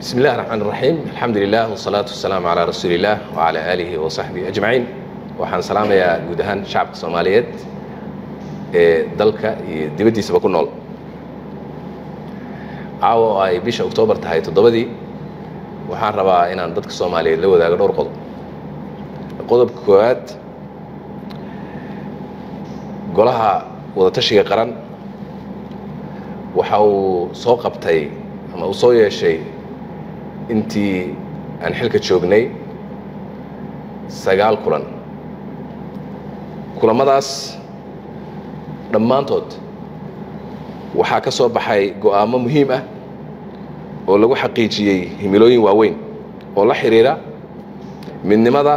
بسم الله الرحمن الرحيم الحمد لله والصلاة والسلام على رسول الله وعلى آله وصحبه أجمعين waxaan salaamayaa guud ahaan shacabka soomaaliyeed ee dalka iyo dibaddiisaba ku nool caawa oo ay bisha oktoobar tahay toddobadii waxaan rabaa inaan dadka soomaaliyeed la wadaago dhowr qodob qodobka koowaad golaha wadatashiga qaran waxa uu soo qabtay ama uu soo yeeshay intii aan xilka joognay sagaal kulan. Kulamadaas dhammaantood waxaa ka soo baxay go'aamo muhiim ah oo lagu xaqiijiyey himilooyin waaweyn oo la xidhiira midnimada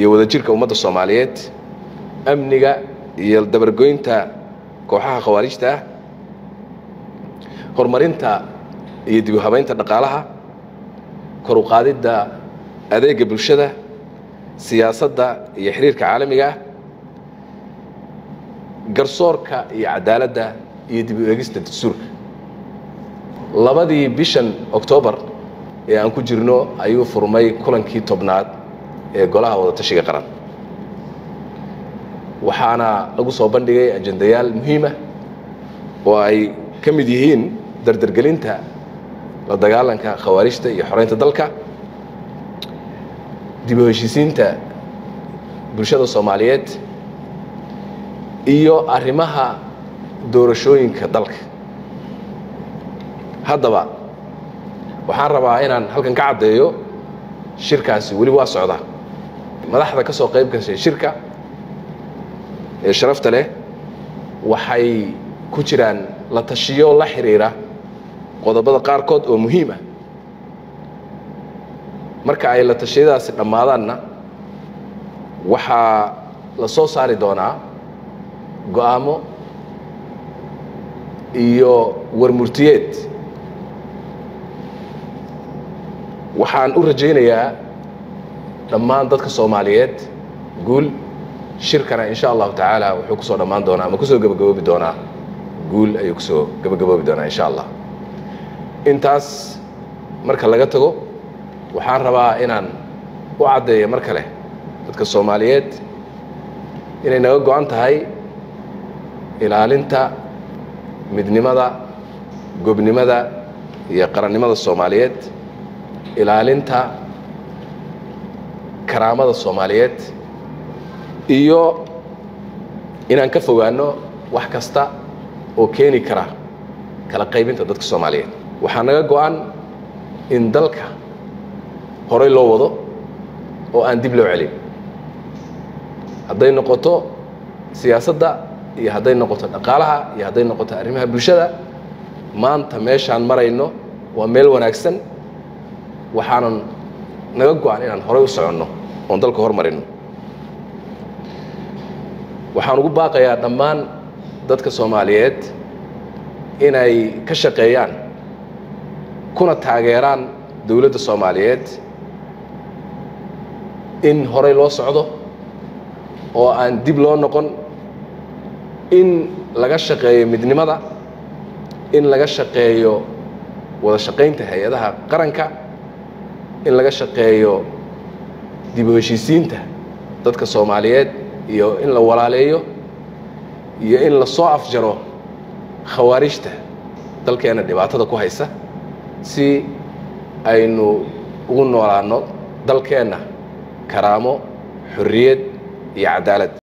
iyo wadajirka ummadda soomaaliyeed amniga iyo dabargoynta kooxaha khawaarijta horumarinta iyo dib u dhaqaalaha kor u adeega bulshada siyaasadda iyo xiriirka caalamiga ah garsoorka iyo cadaaladda iyo dib u eegista dastuurka. Labadii bishan oktoobar ee aan ku jirno ayuu furmay kulankii tobnaad ee golaha wadatashiga qaran. Waxaana lagu soo bandhigay ajendayaal muhiimah oo ay ka mid yihiin dardargelinta la dagaalanka khawaarijta iyo xoreynta dalka dib u heshiisiinta bulshada soomaaliyeed iyo arrimaha doorashooyinka dalka. Haddaba waxaan rabaa inaan halkan ka caddeeyo shirkaasi weli waa socda madaxda ka soo qayb gashay shirka ee sharafta leh waxay ku jiraan la tashiyo la xidhiira qodobada qaarkood oo muhiim ah. Marka ay la tashiyadaasi dhammaadaanna waxaa la soo saari doonaa go'aamo iyo warmurtiyeed. Waxaan u rajaynayaa dhammaan dadka soomaaliyeed. Guul shirkana in sha allahu tacaala wuxuu ku soo dhammaan doonaa ama ku soo gebagaboobi doonaa? Guul ayuu ku soo gebagaboobi doonaa in sha allah. Intaas marka laga tago waxaan rabaa inaan u caddeeyo mar kale dadka soomaaliyeed inay naga go-an tahay ilaalinta midnimada gobnimada iyo qarannimada soomaaliyeed. Ilaalinta karaamada soomaaliyeed iyo inaan ka fogaanno wax kasta oo keeni kara kala qaybinta dadka soomaaliyeed. Waxaa naga go-an in dalka horay loo wado oo aan dib loo celin. Hadday noqoto siyaasadda iyo hadday noqoto dhaqaalaha iyo hadday noqoto arrimaha bulshada maanta meeshaan marayno waa meel wanaagsan. Waxaanan naga go-an inaan horay u soconno oon dalka hormarino waxaan ugu baaqayaa dhammaan dadka soomaaliyeed inay ka shaqeeyaan kuna taageeraan dowladda soomaaliyeed in horay loo socdo oo aan dib loo noqon in laga shaqeeyo midnimada in laga shaqeeyo wada shaqaynta hay'adaha qaranka in laga shaqeeyo dib u heshiisiinta dadka soomaaliyeed iyo in la walaaleeyo iyo in la soo afjaro khawaarijta dalkeenna dhibaatada ku haysa si aynu ugu noolaanno dalkeenna karaamo xorriyad iyo cadaalad